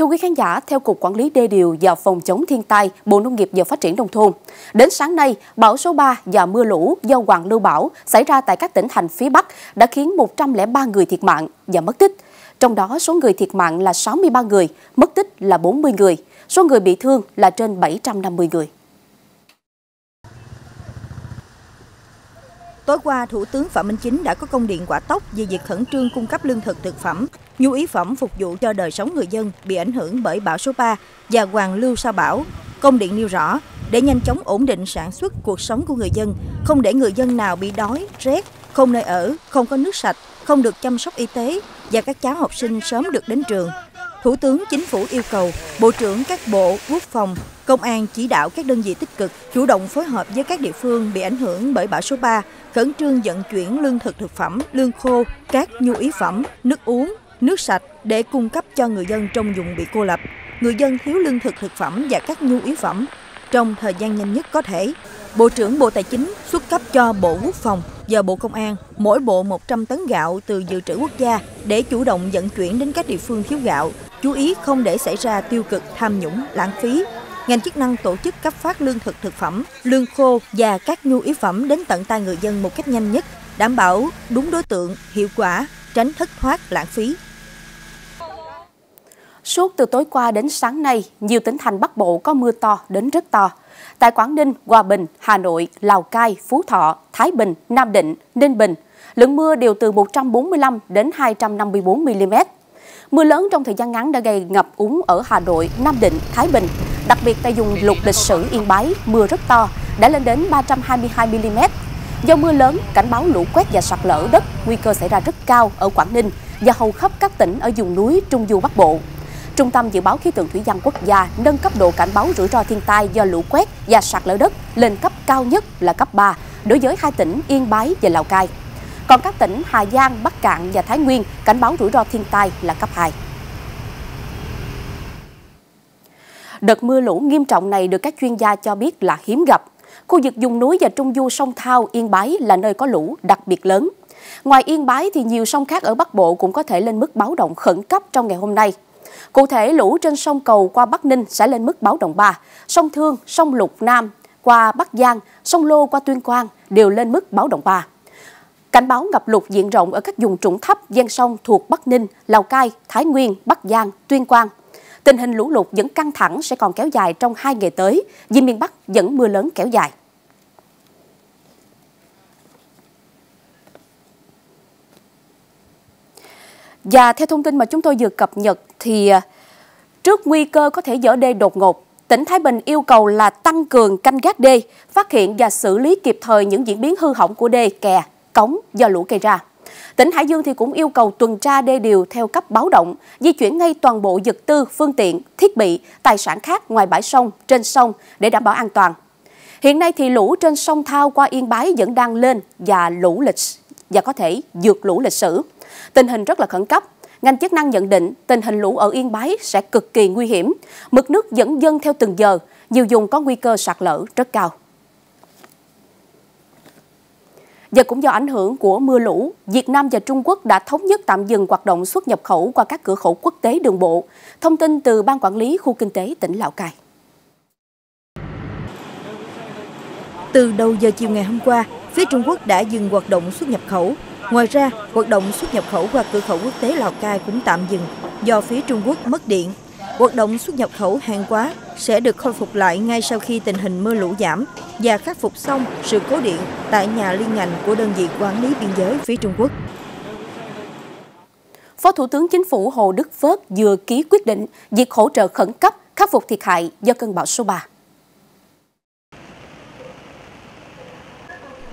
Thưa quý khán giả, theo Cục Quản lý Đê điều và Phòng chống thiên tai, Bộ Nông nghiệp và Phát triển Nông thôn, đến sáng nay, bão số 3 và mưa lũ do Hoàng Lưu Bão xảy ra tại các tỉnh thành phía Bắc đã khiến 103 người thiệt mạng và mất tích. Trong đó, số người thiệt mạng là 63 người, mất tích là 40 người, số người bị thương là trên 750 người. Tối qua, Thủ tướng Phạm Minh Chính đã có công điện quả tốc về việc khẩn trương cung cấp lương thực thực phẩm, nhu yếu phẩm phục vụ cho đời sống người dân bị ảnh hưởng bởi bão số 3 và hoàn lưu sau bão. Công điện nêu rõ, để nhanh chóng ổn định sản xuất cuộc sống của người dân, không để người dân nào bị đói, rét, không nơi ở, không có nước sạch, không được chăm sóc y tế và các cháu học sinh sớm được đến trường. Thủ tướng Chính phủ yêu cầu Bộ trưởng các bộ Quốc phòng, Công an chỉ đạo các đơn vị tích cực chủ động phối hợp với các địa phương bị ảnh hưởng bởi bão số 3, khẩn trương vận chuyển lương thực thực phẩm, lương khô, các nhu yếu phẩm, nước uống, nước sạch để cung cấp cho người dân trong vùng bị cô lập. Người dân thiếu lương thực thực phẩm và các nhu yếu phẩm trong thời gian nhanh nhất có thể. Bộ trưởng Bộ Tài chính xuất cấp cho Bộ Quốc phòng và Bộ Công an mỗi bộ 100 tấn gạo từ dự trữ quốc gia để chủ động vận chuyển đến các địa phương thiếu gạo, chú ý không để xảy ra tiêu cực, tham nhũng, lãng phí. Ngành chức năng tổ chức cấp phát lương thực thực phẩm, lương khô và các nhu yếu phẩm đến tận tay người dân một cách nhanh nhất, đảm bảo đúng đối tượng, hiệu quả, tránh thất thoát, lãng phí. Suốt từ tối qua đến sáng nay, nhiều tỉnh thành Bắc Bộ có mưa to đến rất to. Tại Quảng Ninh, Hòa Bình, Hà Nội, Lào Cai, Phú Thọ, Thái Bình, Nam Định, Ninh Bình, lượng mưa đều từ 145 đến 254 mm. Mưa lớn trong thời gian ngắn đã gây ngập úng ở Hà Nội, Nam Định, Thái Bình. Đặc biệt tại vùng lục lịch sử Yên Bái, mưa rất to, đã lên đến 322 mm. Do mưa lớn, cảnh báo lũ quét và sạt lở đất nguy cơ xảy ra rất cao ở Quảng Ninh và hầu khắp các tỉnh ở vùng núi Trung Du Bắc Bộ. Trung tâm Dự báo Khí tượng Thủy văn Quốc gia nâng cấp độ cảnh báo rủi ro thiên tai do lũ quét và sạt lở đất lên cấp cao nhất là cấp 3 đối với hai tỉnh Yên Bái và Lào Cai. Còn các tỉnh Hà Giang, Bắc Cạn và Thái Nguyên cảnh báo rủi ro thiên tai là cấp 2. Đợt mưa lũ nghiêm trọng này được các chuyên gia cho biết là hiếm gặp. Khu vực vùng núi và trung du sông Thao, Yên Bái là nơi có lũ đặc biệt lớn. Ngoài Yên Bái thì nhiều sông khác ở Bắc Bộ cũng có thể lên mức báo động khẩn cấp trong ngày hôm nay. Cụ thể, lũ trên sông Cầu qua Bắc Ninh sẽ lên mức báo động 3, sông Thương, sông Lục Nam qua Bắc Giang, sông Lô qua Tuyên Quang đều lên mức báo động 3. Cảnh báo ngập lụt diện rộng ở các vùng trũng thấp ven sông thuộc Bắc Ninh, Lào Cai, Thái Nguyên, Bắc Giang, Tuyên Quang. Tình hình lũ lụt vẫn căng thẳng sẽ còn kéo dài trong hai ngày tới, vì miền Bắc vẫn mưa lớn kéo dài. Và theo thông tin mà chúng tôi vừa cập nhật thì à, trước nguy cơ có thể dở đê đột ngột, tỉnh Thái Bình yêu cầu là tăng cường canh gác đê, phát hiện và xử lý kịp thời những diễn biến hư hỏng của đê, kè, cống do lũ gây ra. Tỉnh Hải Dương thì cũng yêu cầu tuần tra đê điều theo cấp báo động, di chuyển ngay toàn bộ vật tư, phương tiện, thiết bị, tài sản khác ngoài bãi sông, trên sông để đảm bảo an toàn. Hiện nay thì lũ trên sông Thao qua Yên Bái vẫn đang lên và lũ lịch và có thể vượt lũ lịch sử. Tình hình rất là khẩn cấp. Ngành chức năng nhận định tình hình lũ ở Yên Bái sẽ cực kỳ nguy hiểm. Mực nước vẫn dâng theo từng giờ, nhiều vùng có nguy cơ sạt lở rất cao. giờ cũng do ảnh hưởng của mưa lũ, Việt Nam và Trung Quốc đã thống nhất tạm dừng hoạt động xuất nhập khẩu qua các cửa khẩu quốc tế đường bộ. Thông tin từ Ban Quản lý Khu Kinh tế tỉnh Lào Cai. Từ đầu giờ chiều ngày hôm qua, phía Trung Quốc đã dừng hoạt động xuất nhập khẩu Ngoài ra, hoạt động xuất nhập khẩu qua cửa khẩu quốc tế Lào Cai cũng tạm dừng do phía Trung Quốc mất điện. Hoạt động xuất nhập khẩu hàng hóa sẽ được khôi phục lại ngay sau khi tình hình mưa lũ giảm và khắc phục xong sự cố điện tại nhà liên ngành của đơn vị quản lý biên giới phía Trung Quốc. Phó Thủ tướng Chính phủ Hồ Đức Phớt vừa ký quyết định việc hỗ trợ khẩn cấp khắc phục thiệt hại do cơn bão số 3.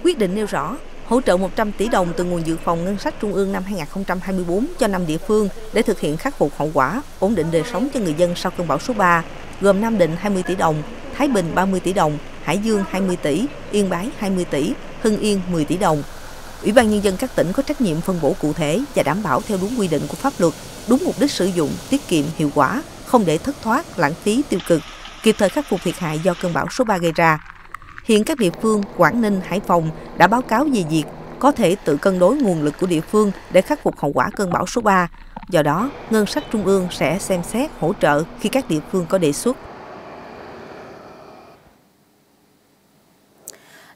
Quyết định nêu rõ, hỗ trợ 100 tỷ đồng từ nguồn dự phòng ngân sách trung ương năm 2024 cho năm địa phương để thực hiện khắc phục hậu quả, ổn định đời sống cho người dân sau cơn bão số 3, gồm Nam Định 20 tỷ đồng, Thái Bình 30 tỷ đồng, Hải Dương 20 tỷ, Yên Bái 20 tỷ, Hưng Yên 10 tỷ đồng. Ủy ban Nhân dân các tỉnh có trách nhiệm phân bổ cụ thể và đảm bảo theo đúng quy định của pháp luật, đúng mục đích sử dụng, tiết kiệm, hiệu quả, không để thất thoát, lãng phí, tiêu cực, kịp thời khắc phục thiệt hại do cơn bão số 3 gây ra, Hiện các địa phương Quảng Ninh, Hải Phòng đã báo cáo về việc có thể tự cân đối nguồn lực của địa phương để khắc phục hậu quả cơn bão số 3, Do đó, ngân sách trung ương sẽ xem xét hỗ trợ khi các địa phương có đề xuất.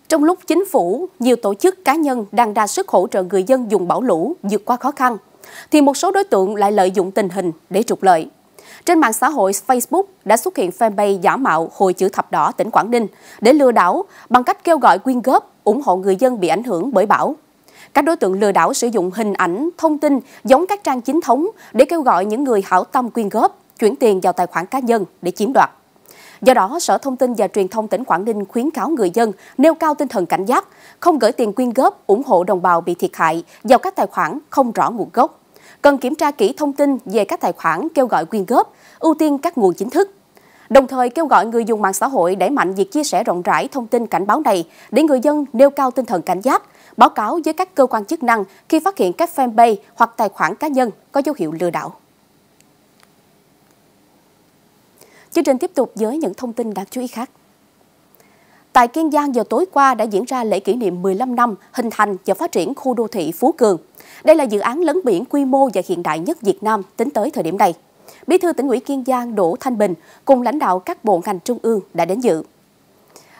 Trong lúc chính phủ, nhiều tổ chức cá nhân đang ra sức hỗ trợ người dân dùng bão lũ vượt qua khó khăn, thì một số đối tượng lại lợi dụng tình hình để trục lợi. Trên mạng xã hội Facebook đã xuất hiện fanpage giả mạo Hội chữ thập đỏ tỉnh Quảng Ninh để lừa đảo bằng cách kêu gọi quyên góp, ủng hộ người dân bị ảnh hưởng bởi bão. Các đối tượng lừa đảo sử dụng hình ảnh, thông tin giống các trang chính thống để kêu gọi những người hảo tâm quyên góp, chuyển tiền vào tài khoản cá nhân để chiếm đoạt. Do đó, Sở Thông tin và Truyền thông tỉnh Quảng Ninh khuyến cáo người dân nêu cao tinh thần cảnh giác, không gửi tiền quyên góp, ủng hộ đồng bào bị thiệt hại vào các tài khoản không rõ nguồn gốc. Cần kiểm tra kỹ thông tin về các tài khoản kêu gọi quyên góp, ưu tiên các nguồn chính thức. Đồng thời kêu gọi người dùng mạng xã hội đẩy mạnh việc chia sẻ rộng rãi thông tin cảnh báo này để người dân nêu cao tinh thần cảnh giác, báo cáo với các cơ quan chức năng khi phát hiện các fanpage hoặc tài khoản cá nhân có dấu hiệu lừa đảo. Chương trình tiếp tục với những thông tin đáng chú ý khác. Tại Kiên Giang vào tối qua đã diễn ra lễ kỷ niệm 15 năm hình thành và phát triển khu đô thị Phú Cường. Đây là dự án lấn biển quy mô và hiện đại nhất Việt Nam tính tới thời điểm này. Bí thư tỉnh ủy Kiên Giang Đỗ Thanh Bình cùng lãnh đạo các bộ ngành trung ương đã đến dự.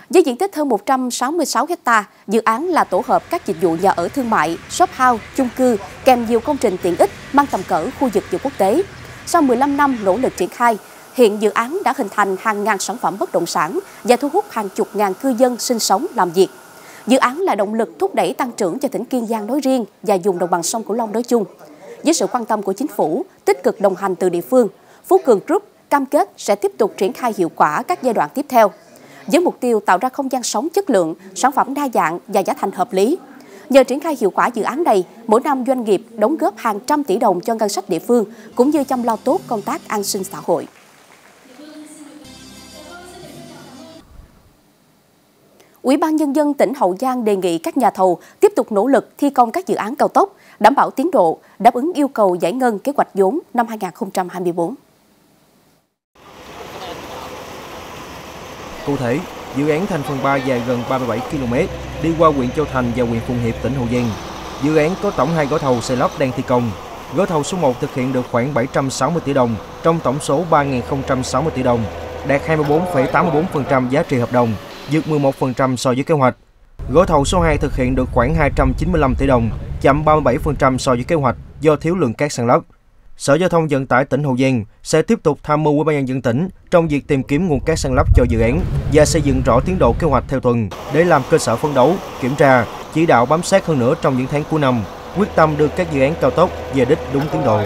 Với diện tích hơn 166 ha, dự án là tổ hợp các dịch vụ nhà ở thương mại, shop house, chung cư kèm nhiều công trình tiện ích mang tầm cỡ khu vực và quốc tế. Sau 15 năm nỗ lực triển khai, hiện dự án đã hình thành hàng ngàn sản phẩm bất động sản và thu hút hàng chục ngàn cư dân sinh sống làm việc. Dự án là động lực thúc đẩy tăng trưởng cho tỉnh Kiên Giang nói riêng và dùng đồng bằng sông Cửu Long nói chung. Với sự quan tâm của chính phủ, tích cực đồng hành từ địa phương, Phú Cường Group cam kết sẽ tiếp tục triển khai hiệu quả các giai đoạn tiếp theo, với mục tiêu tạo ra không gian sống chất lượng, sản phẩm đa dạng và giá thành hợp lý. Nhờ triển khai hiệu quả dự án này, mỗi năm doanh nghiệp đóng góp hàng trăm tỷ đồng cho ngân sách địa phương, cũng như chăm lo tốt công tác an sinh xã hội. Ủy ban Nhân dân tỉnh Hậu Giang đề nghị các nhà thầu tiếp tục nỗ lực thi công các dự án cao tốc, đảm bảo tiến độ, đáp ứng yêu cầu giải ngân kế hoạch vốn năm 2024. Cụ thể, dự án thành phần 3 dài gần 37 km đi qua huyện Châu Thành và huyện Phụng Hiệp, tỉnh Hậu Giang. Dự án có tổng hai gói thầu xây lắp đang thi công. Gói thầu số 1 thực hiện được khoảng 760 tỷ đồng trong tổng số 3.060 tỷ đồng, đạt 24,84% giá trị hợp đồng, vượt 11% so với kế hoạch. Gói thầu số 2 thực hiện được khoảng 295 tỷ đồng, chậm 37% so với kế hoạch do thiếu lượng cát sàn lấp. Sở Giao thông Vận tải tỉnh Hậu Giang sẽ tiếp tục tham mưu Ủy ban nhân dân tỉnh trong việc tìm kiếm nguồn cát sàn lấp cho dự án và xây dựng rõ tiến độ kế hoạch theo tuần để làm cơ sở phấn đấu, kiểm tra, chỉ đạo bám sát hơn nữa trong những tháng cuối năm, quyết tâm đưa các dự án cao tốc về đích đúng tiến độ.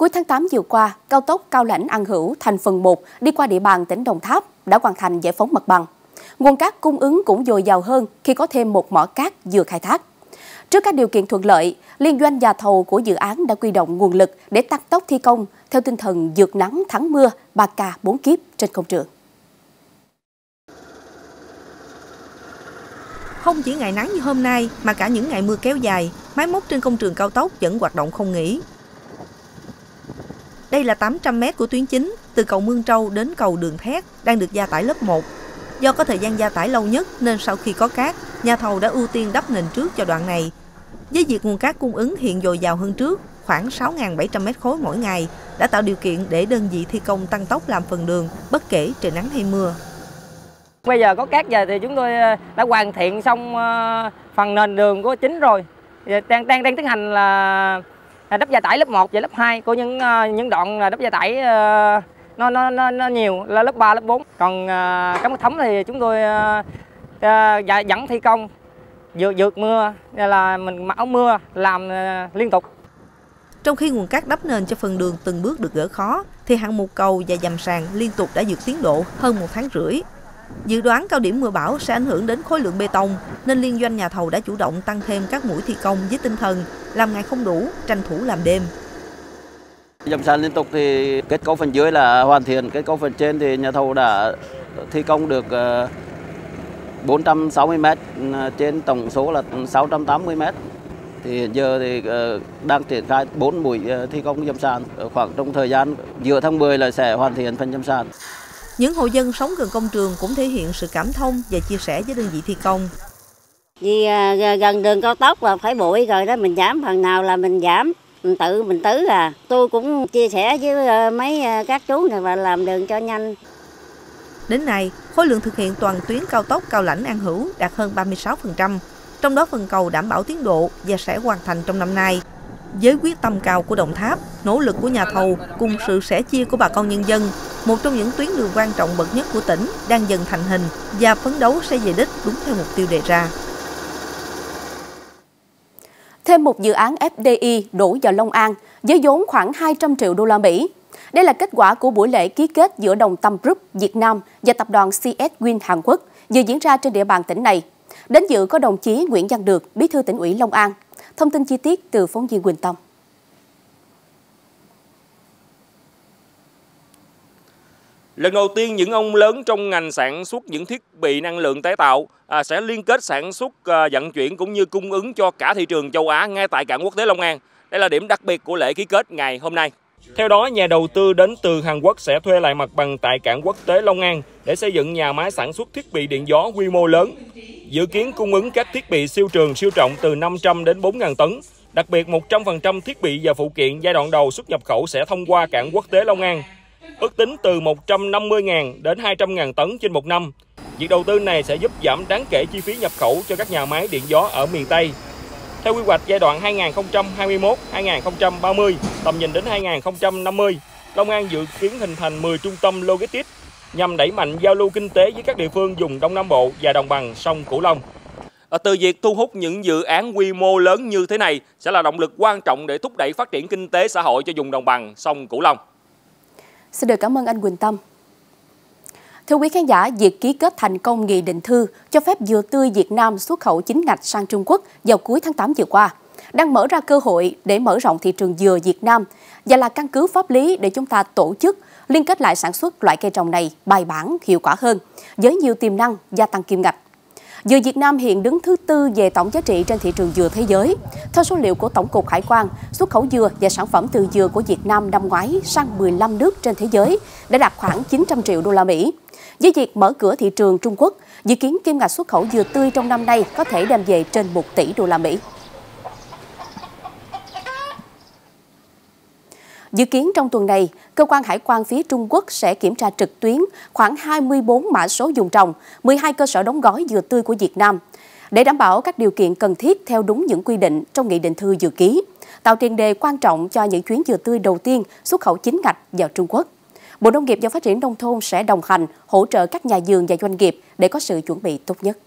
Cuối tháng 8 vừa qua, cao tốc Cao Lãnh An Hữu thành phần 1 đi qua địa bàn tỉnh Đồng Tháp đã hoàn thành giải phóng mặt bằng. Nguồn cát cung ứng cũng dồi dào hơn khi có thêm một mỏ cát vừa khai thác. Trước các điều kiện thuận lợi, liên doanh nhà thầu của dự án đã quy động nguồn lực để tăng tốc thi công theo tinh thần dược nắng thắng mưa, 3 ca 4 kiếp trên công trường. Không chỉ ngày nắng như hôm nay mà cả những ngày mưa kéo dài, máy móc trên công trường cao tốc vẫn hoạt động không nghỉ. Đây là 800 m của tuyến chính, từ cầu Mương Trâu đến cầu Đường Thét, đang được gia tải lớp 1. Do có thời gian gia tải lâu nhất nên sau khi có cát, nhà thầu đã ưu tiên đắp nền trước cho đoạn này. Với việc nguồn cát cung ứng hiện dồi dào hơn trước, khoảng 6.700 m khối mỗi ngày, đã tạo điều kiện để đơn vị thi công tăng tốc làm phần đường, bất kể trời nắng hay mưa. Bây giờ có cát giờ thì chúng tôi ờ, đã hoàn thiện xong ờ, phần nền đường của chính rồi. Đang đang đang tiến hành là À, đắp gia tải lớp 1 và lớp 2 của những ờ, những đoạn ờ, đắp gia tải ờ, nó nó nó, nó nhiều là lớp 3 lớp 4. Còn cắm thấm thì chúng tôi dạ, dẫn thi công vượt vượt mưa là mình mặc áo mưa làm liên tục trong khi nguồn cát đắp nền cho phần đường từng bước được gỡ khó, thì hạng mục cầu và dầm sàn liên tục đã vượt tiến độ hơn một tháng rưỡi. Dự đoán cao điểm mưa bão sẽ ảnh hưởng đến khối lượng bê tông, nên liên doanh nhà thầu đã chủ động tăng thêm các mũi thi công với tinh thần làm ngày không đủ, tranh thủ làm đêm. Dầm sàn liên tục thì kết cấu phần dưới là hoàn thiện, kết cấu phần trên thì nhà thầu đã thi công được ờ, 460 m ờ, trên tổng số là 680 m. Thì hiện giờ thì ờ, đang triển khai 4 mũi thi công dầm sàn khoảng trong thời gian giữa tháng 10 là sẽ hoàn thiện phần dầm sàn. Những hộ dân sống gần công trường cũng thể hiện sự cảm thông và chia sẻ với đơn vị thi công. Vì à, gần đường cao tốc là phải bụi rồi đó, mình giảm phần nào là mình giảm mình tự mình tứ à tôi cũng chia sẻ với à, mấy à, các chú này và làm đường cho nhanh Đến nay, khối lượng thực hiện toàn tuyến cao tốc Cao Lãnh An Hữu đạt hơn 36%, trong đó phần cầu đảm bảo tiến độ và sẽ hoàn thành trong năm nay. Với quyết tâm cao của Đồng Tháp, nỗ lực của nhà thầu cùng sự sẻ chia của bà con nhân dân, một trong những tuyến đường quan trọng bậc nhất của tỉnh đang dần thành hình và phấn đấu sẽ về đích đúng theo mục tiêu đề ra. Thêm một dự án FDI đổ vào Long An với vốn khoảng 200 triệu đô la Mỹ. Đây là kết quả của buổi lễ ký kết giữa Đồng Tâm Group Việt Nam và tập đoàn CS Win Hàn Quốc vừa diễn ra trên địa bàn tỉnh này. Đến dự có đồng chí Nguyễn Văn Được, Bí thư tỉnh ủy Long An. Thông tin chi tiết từ phóng viên Quỳnh Tông. Lần đầu tiên những ông lớn trong ngành sản xuất những thiết bị năng lượng tái tạo à, sẽ liên kết sản xuất à, vận chuyển cũng như cung ứng cho cả thị trường châu Á ngay tại cảng quốc tế Long An. Đây là điểm đặc biệt của lễ ký kết ngày hôm nay. Theo đó, nhà đầu tư đến từ Hàn Quốc sẽ thuê lại mặt bằng tại cảng quốc tế Long An để xây dựng nhà máy sản xuất thiết bị điện gió quy mô lớn. Dự kiến cung ứng các thiết bị siêu trường siêu trọng từ 500 đến 4.000 tấn. Đặc biệt 100% thiết bị và phụ kiện giai đoạn đầu xuất nhập khẩu sẽ thông qua cảng quốc tế Long An. Ước tính từ 150.000 đến 200.000 tấn trên một năm. Việc đầu tư này sẽ giúp giảm đáng kể chi phí nhập khẩu cho các nhà máy điện gió ở miền Tây. Theo quy hoạch giai đoạn 2021-2030, tầm nhìn đến 2050, Long An dự kiến hình thành 10 trung tâm logistics nhằm đẩy mạnh giao lưu kinh tế với các địa phương vùng Đông Nam Bộ và đồng bằng sông Cửu Long. Ờ, từ việc thu hút những dự án quy mô lớn như thế này sẽ là động lực quan trọng để thúc đẩy phát triển kinh tế xã hội cho vùng đồng bằng sông Cửu Long. Xin được cảm ơn anh Quỳnh Tâm. Thưa quý khán giả, việc ký kết thành công nghị định thư cho phép dừa tươi Việt Nam xuất khẩu chính ngạch sang Trung Quốc vào cuối tháng 8 vừa qua đang mở ra cơ hội để mở rộng thị trường dừa Việt Nam và là căn cứ pháp lý để chúng ta tổ chức liên kết lại sản xuất loại cây trồng này bài bản, hiệu quả hơn, với nhiều tiềm năng gia tăng kim ngạch. Dừa Việt Nam hiện đứng thứ tư về tổng giá trị trên thị trường dừa thế giới. Theo số liệu của Tổng cục Hải quan, xuất khẩu dừa và sản phẩm từ dừa của Việt Nam năm ngoái sang 15 nước trên thế giới đã đạt khoảng 900 triệu đô la Mỹ. Với việc mở cửa thị trường Trung Quốc, dự kiến kim ngạch xuất khẩu dừa tươi trong năm nay có thể đem về trên 1 tỷ đô la Mỹ. Dự kiến trong tuần này, cơ quan hải quan phía Trung Quốc sẽ kiểm tra trực tuyến khoảng 24 mã số dùng trồng, 12 cơ sở đóng gói dừa tươi của Việt Nam để đảm bảo các điều kiện cần thiết theo đúng những quy định trong nghị định thư dự ký, tạo tiền đề quan trọng cho những chuyến dừa tươi đầu tiên xuất khẩu chính ngạch vào Trung Quốc. Bộ Nông nghiệp và Phát triển Nông thôn sẽ đồng hành, hỗ trợ các nhà vườn và doanh nghiệp để có sự chuẩn bị tốt nhất.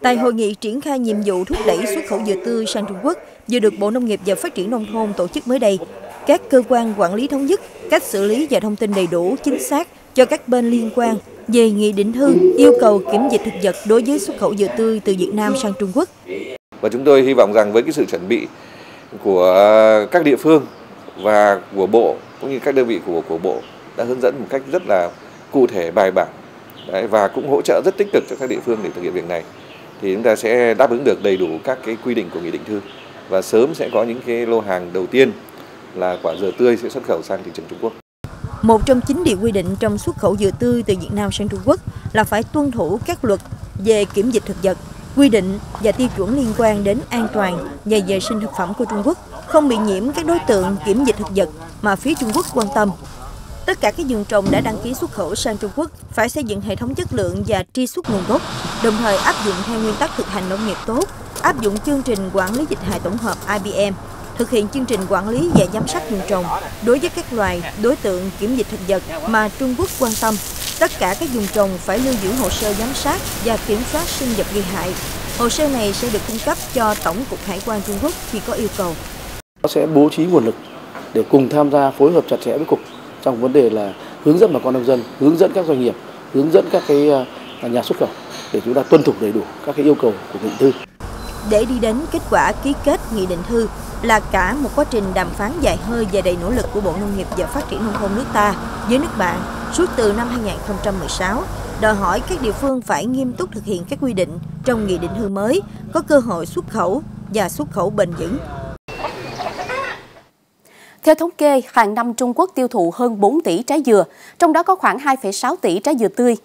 Tại hội nghị triển khai nhiệm vụ thúc đẩy xuất khẩu dừa tươi sang Trung Quốc vừa được Bộ Nông nghiệp và Phát triển Nông thôn tổ chức mới đây, các cơ quan quản lý thống nhất cách xử lý và thông tin đầy đủ, chính xác cho các bên liên quan về nghị định thư yêu cầu kiểm dịch thực vật đối với xuất khẩu dừa tươi từ Việt Nam sang Trung Quốc. Và chúng tôi hy vọng rằng với cái sự chuẩn bị của các địa phương và của bộ cũng như các đơn vị của của bộ đã hướng dẫn một cách rất là cụ thể bài bản. Đấy, và cũng hỗ trợ rất tích cực cho các địa phương để thực hiện việc này. Thì chúng ta sẽ đáp ứng được đầy đủ các cái quy định của nghị định thư. Và sớm sẽ có những cái lô hàng đầu tiên là quả dừa tươi sẽ xuất khẩu sang thị trường Trung Quốc. Một trong chín điều quy định trong xuất khẩu dừa tươi từ Việt Nam sang Trung Quốc là phải tuân thủ các luật về kiểm dịch thực vật, quy định và tiêu chuẩn liên quan đến an toàn và vệ sinh thực phẩm của Trung Quốc, không bị nhiễm các đối tượng kiểm dịch thực vật mà phía Trung Quốc quan tâm. Tất cả các vườn trồng đã đăng ký xuất khẩu sang Trung Quốc phải xây dựng hệ thống chất lượng và truy xuất nguồn gốc, đồng thời áp dụng theo nguyên tắc thực hành nông nghiệp tốt, áp dụng chương trình quản lý dịch hại tổng hợp IBM, thực hiện chương trình quản lý và giám sát vườn trồng đối với các loài đối tượng kiểm dịch thực vật mà Trung Quốc quan tâm. Tất cả các vùng trồng phải lưu giữ hồ sơ giám sát và kiểm soát sinh vật gây hại. Hồ sơ này sẽ được cung cấp cho Tổng cục Hải quan Trung Quốc khi có yêu cầu. Nó sẽ bố trí nguồn lực để cùng tham gia phối hợp chặt chẽ với cục trong vấn đề là hướng dẫn bà con nông dân, hướng dẫn các doanh nghiệp, hướng dẫn các cái ờ, nhà xuất khẩu để chúng ta tuân thủ đầy đủ các cái yêu cầu của nghị định thư. Để đi đến kết quả ký kết nghị định thư là cả một quá trình đàm phán dài hơi và đầy nỗ lực của Bộ Nông nghiệp và Phát triển nông thôn nước ta với nước bạn suốt từ năm 2016, đòi hỏi các địa phương phải nghiêm túc thực hiện các quy định trong nghị định thư mới, có cơ hội xuất khẩu và xuất khẩu bền vững. Theo thống kê, hàng năm Trung Quốc tiêu thụ hơn 4 tỷ trái dừa, trong đó có khoảng 2,6 tỷ trái dừa tươi.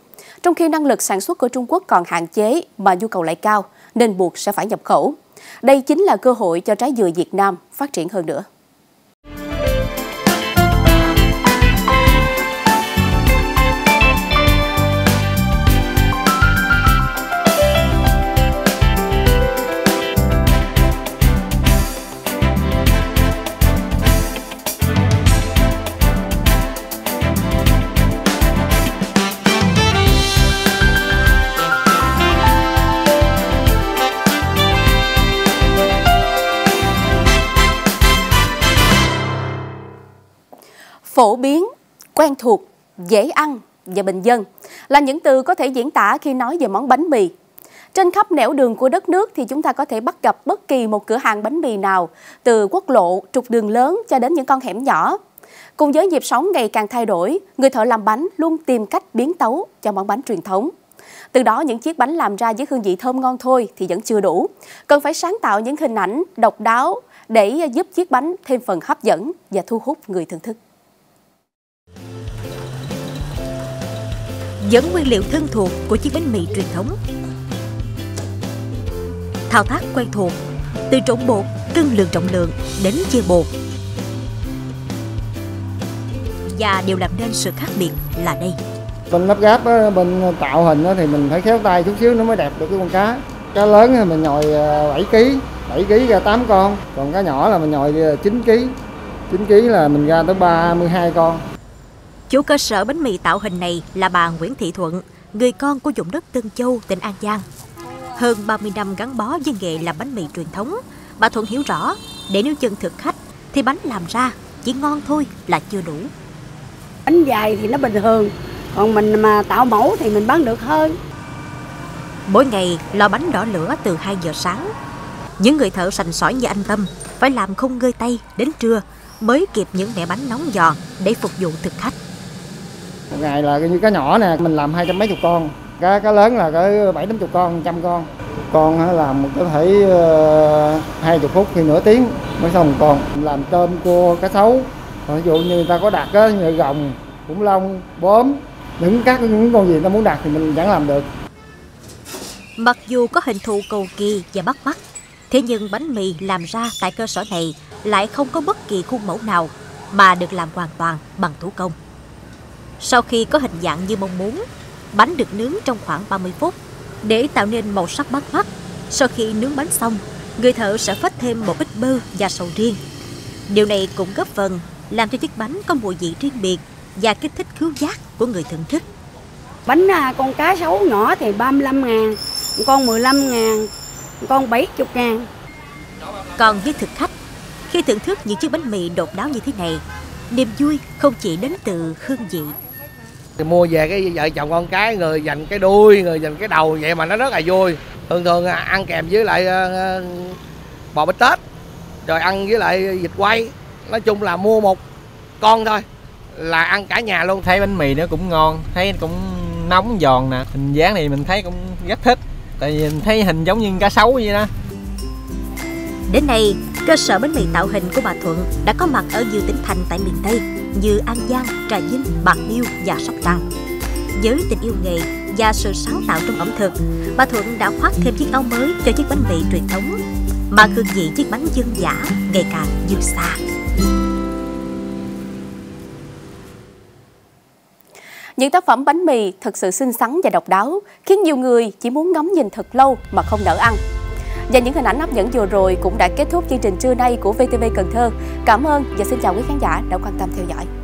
Trong khi năng lực sản xuất của Trung Quốc còn hạn chế mà nhu cầu lại cao, nên buộc sẽ phải nhập khẩu. Đây chính là cơ hội cho trái dừa Việt Nam phát triển hơn nữa. Dễ ăn và bình dân là những từ có thể diễn tả khi nói về món bánh mì. Trên khắp nẻo đường của đất nước thì chúng ta có thể bắt gặp bất kỳ một cửa hàng bánh mì nào, từ quốc lộ, trục đường lớn cho đến những con hẻm nhỏ. Cùng với nhịp sống ngày càng thay đổi, người thợ làm bánh luôn tìm cách biến tấu cho món bánh truyền thống. Từ đó những chiếc bánh làm ra với hương vị thơm ngon thôi thì vẫn chưa đủ. Cần phải sáng tạo những hình ảnh độc đáo để giúp chiếc bánh thêm phần hấp dẫn và thu hút người thưởng thức. Vẫn nguyên liệu thân thuộc của chiếc bánh mì truyền thống. Thao tác quen thuộc, từ trộn bột, cân lượng trọng lượng đến chia bột. Và điều làm nên sự khác biệt là đây. Bên lắp ráp, bên tạo hình thì mình phải khéo tay chút xíu nó mới đẹp được cái con cá. Cá lớn thì mình nhồi 7 kg, 7 kg ra 8 con, còn cá nhỏ là mình nhồi 9 kg. 9 kg là mình ra tới 32 con. Chủ cơ sở bánh mì tạo hình này là bà Nguyễn Thị Thuận, người con của vùng đất Tân Châu, tỉnh An Giang. Hơn 30 năm gắn bó với nghề làm bánh mì truyền thống, bà Thuận hiểu rõ, để nếu chân thực khách thì bánh làm ra chỉ ngon thôi là chưa đủ. Bánh dài thì nó bình thường, còn mình mà tạo mẫu thì mình bán được hơn. Mỗi ngày lò bánh đỏ lửa từ 2 giờ sáng. Những người thợ sành sỏi như anh Tâm phải làm không ngơi tay đến trưa mới kịp những mẻ bánh nóng giòn để phục vụ thực khách. Một ngày là như cá nhỏ nè, mình làm hai trăm mấy chục con. Cá cá lớn là cỡ bảy tám chục con, trăm con. Con làm có thể ờ, hai chục phút thì nửa tiếng mới xong một con. Làm tôm, cua, cá sấu. Còn ví dụ như người ta có đặt á, như gồng, khủng long, bướm, những các những con gì ta muốn đặt thì mình chẳng làm được. Mặc dù có hình thù cầu kỳ và bắt mắt, thế nhưng bánh mì làm ra tại cơ sở này lại không có bất kỳ khuôn mẫu nào mà được làm hoàn toàn bằng thủ công. Sau khi có hình dạng như mong muốn, bánh được nướng trong khoảng 30 phút để tạo nên màu sắc bắt mắt. Sau khi nướng bánh xong, người thợ sẽ phết thêm một ít bơ và sầu riêng. Điều này cũng góp phần làm cho chiếc bánh có mùi vị riêng biệt và kích thích khứu giác của người thưởng thức. Bánh à, con cá sấu nhỏ thì 35 ngàn, con 15 ngàn, con 70 ngàn. Còn với thực khách, khi thưởng thức những chiếc bánh mì độc đáo như thế này, niềm vui không chỉ đến từ hương vị thì mua về cái vợ chồng con cái người dành cái đuôi người dành cái đầu vậy mà nó rất là vui. Thường thường ăn kèm với lại uh, bò bít tết rồi ăn với lại vịt quay. Nói chung là mua một con thôi là ăn cả nhà luôn. Thấy bánh mì nó cũng ngon thấy cũng nóng giòn nè. Hình dáng này mình thấy cũng rất thích tại vì mình thấy hình giống như cá sấu vậy đó. Đến nay, cơ sở bánh mì tạo hình của bà Thuận đã có mặt ở nhiều tỉnh thành tại miền Tây như An Giang, Trà Vinh, Bạc Liêu và Sóc Trăng. Với tình yêu nghề và sự sáng tạo trong ẩm thực, bà Thuận đã khoác thêm chiếc áo mới cho chiếc bánh mì truyền thống, mà hương vị chiếc bánh dân giả ngày càng dương xa. Những tác phẩm bánh mì thật sự xinh xắn và độc đáo, khiến nhiều người chỉ muốn ngắm nhìn thật lâu mà không nỡ ăn. Và những hình ảnh hấp dẫn vừa rồi cũng đã kết thúc chương trình trưa nay của VTV Cần Thơ. Cảm ơn và xin chào quý khán giả đã quan tâm theo dõi.